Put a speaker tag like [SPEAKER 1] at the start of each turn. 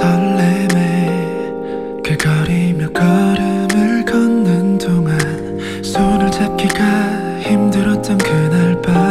[SPEAKER 1] 설렘에 그거리며 걸음을 걷는 동안 손을 잡기가 힘들었던 그날 밤.